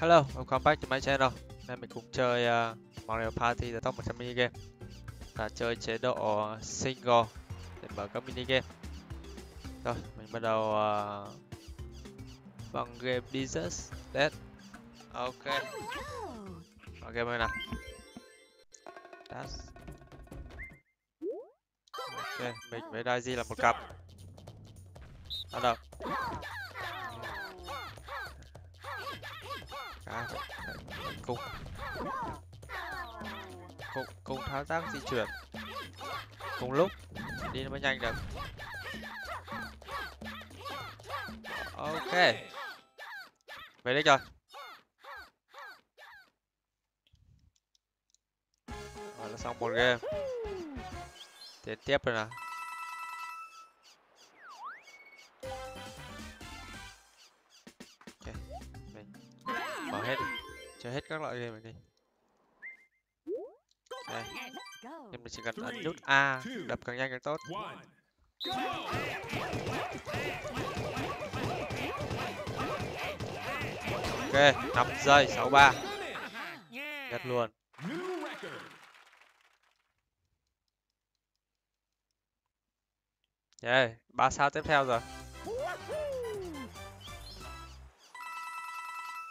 Hello, welcome back to my channel. Nay mình cùng chơi uh, Mario Party The Top 100 mini game và chơi chế độ single để mở các mini game. Rồi, mình bắt đầu uh, bằng game Jesus Dead. Ok. Vào game này nào. Dash. Ok, mình với Daisy là một cặp. Bắt đầu. Cá phải, phải, phải cung cùng cùng thao tác di chuyển. Cùng lúc đi nó mới nhanh được. Ok. Về đây rồi. Rồi là xong một game. Tiến tiếp rồi nào. Hết chơi hết các loại game này đi. Đây. Nhưng mình chỉ cần ấn nút A đập càng nhanh càng tốt. Ok 5 giây 63 nhất luôn. Yeah, 3 sao tiếp theo rồi.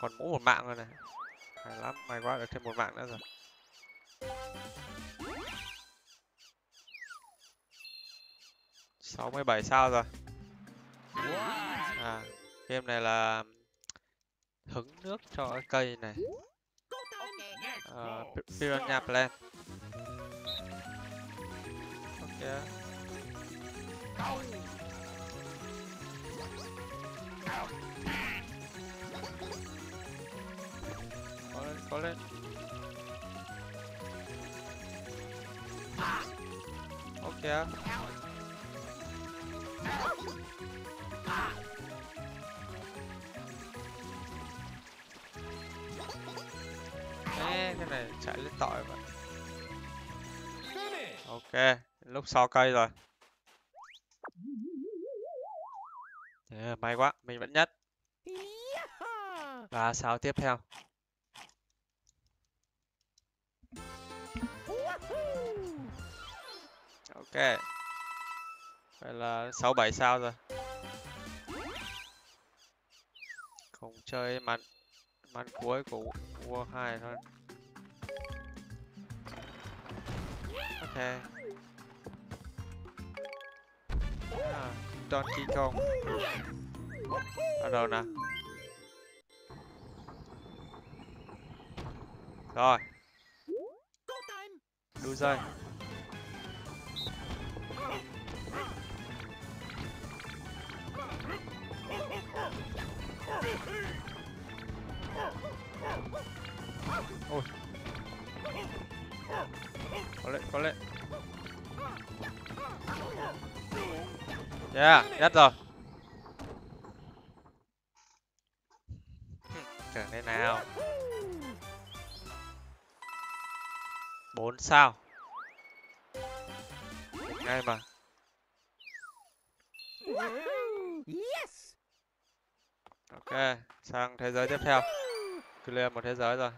Còn mỗi một mạng rồi này. Hay lắm may quá được thêm một mạng nữa rồi. Sáu mươi bảy sao rồi? À game này là hứng nước cho cái cây này. Uh, piranha plant. Ok. có lên có lên ok Ê, cái này chạy lên tỏi vậy ok lúc sau cây rồi. Yeah, may quá mình vẫn nhất. Và sao tiếp theo? Ok. Vậy là sáu bảy sao rồi. Không chơi màn màn cuối của War 2 thôi. Ok. À, Donkey Kong. Bắt đầu nè rồi. Đu dây ôi. Có lệ có lệ. Yeah nhất rồi. Trở nên nào? Bốn sao. Ngay mà. Ok sang thế giới tiếp theo. Clear một thế giới rồi.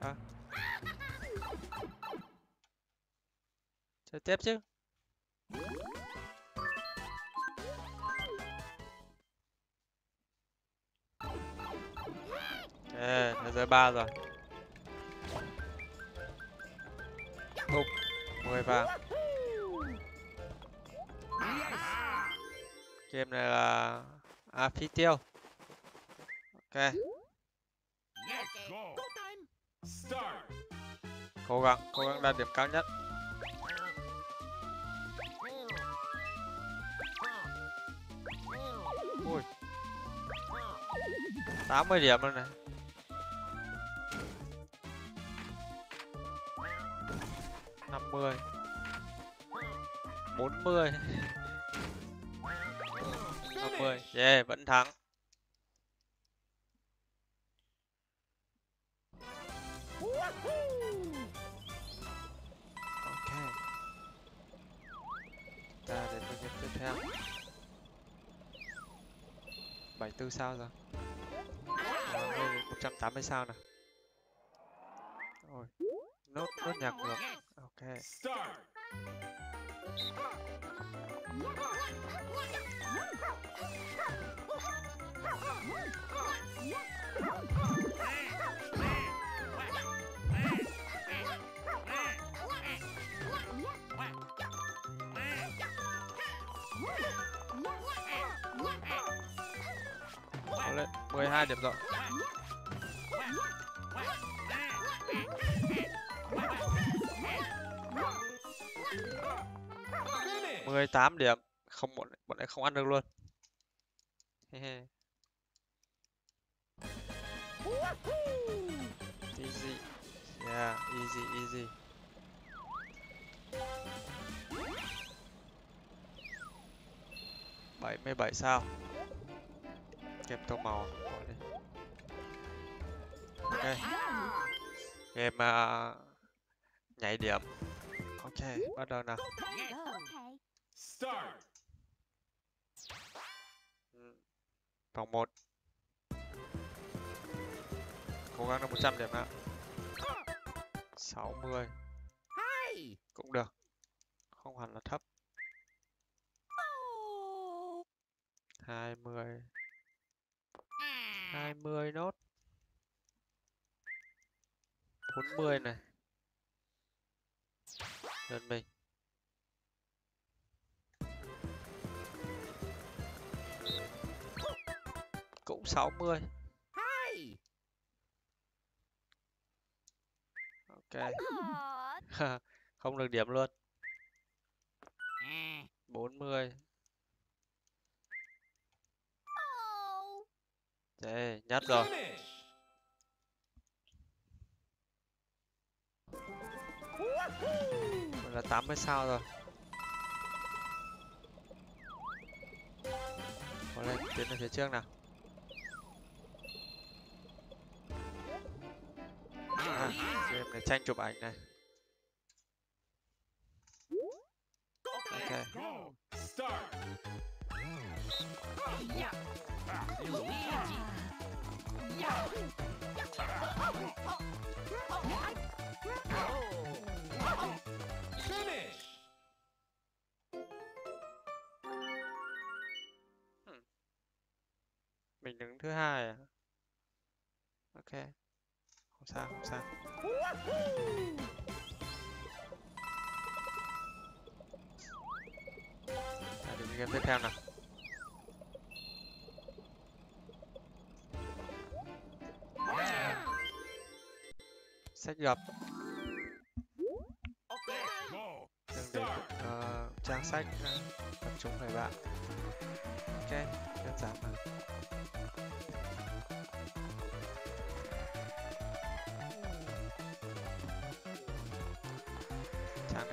À. chơi tiếp chứ. Ê, thế giới 3 rồi. Bục, 10 vàng. Game này là À, phi tiêu. Ok. Cố gắng, cố gắng đạt điểm cao nhất. Ui. 80 điểm rồi này. Năm mươi. Bốn mươi năm mươi yeah vẫn thắng. Ok. Ta đến với game tiếp theo. 74 sao rồi? Đây 180 sao nè Ôi, nốt nốt nhạc ngược ok. Start. Có 12 điểm rồi Finish. 18 điểm. Không bọn bọn này không ăn được luôn. Easy. Yeah easy easy. Bảy mươi bảy sao? Kẹp tô màu. Đi. Ok. Game uh, nhảy điểm ok bắt đầu nào. Start. Vòng một. Cố gắng được 100 điểm nào 60 cũng được. Không hẳn là thấp. 20 20 nốt. 40 này lên mình cũng 60 ok. Không được điểm luôn. 40 Thế, nhất rồi. Finish. Là 80 sao rồi. Có lên, tiến lên phía trước nào. À, game này tranh chụp ảnh này. Ok. Start. Không sao, không sao. À, đến game tiếp theo nào. Sách gặp Go. đừng để ờ, trang sách ờ, tập trung về bạn. Ok đơn giản mà.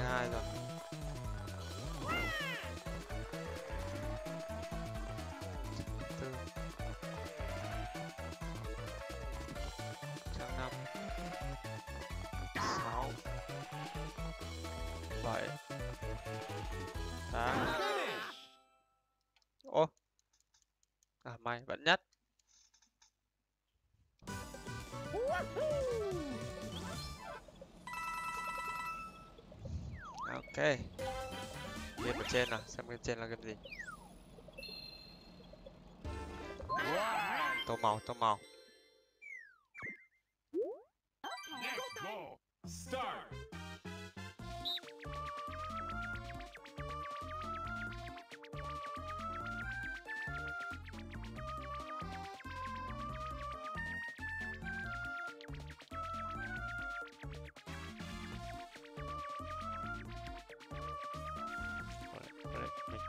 Hai rồi. Tư trang năm. Sáu. Bảy. Tám. Ô. À may vẫn nhất. Game ở trên nào xem game trên là game gì. Tô màu tô màu.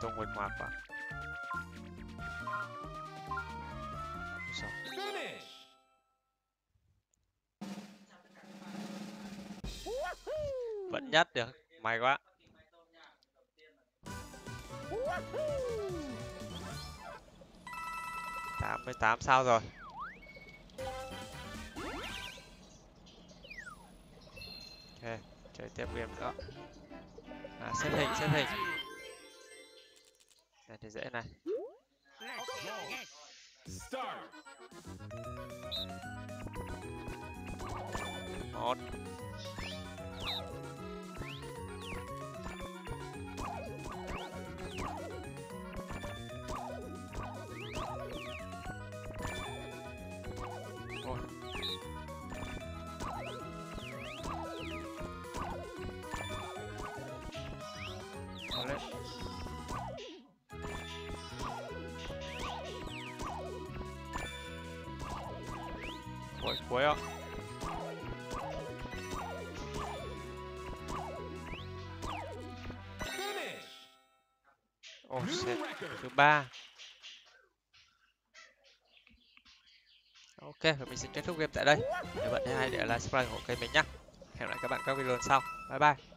Ngoạc vào Rồi, Finish. vẫn nhất được. May quá. Tám mươi tám sao rồi? Ok chơi tiếp game nữa. À xếp hình xếp hình này thì dễ này. Start. một Finish. Ôi New shit. Thứ ba. Ok, và mình xin kết thúc game tại đây. Nếu bạn thấy hay để lại subscribe ủng hộ kênh mình nhé. Hẹn gặp lại các bạn các video lần sau. Bye bye.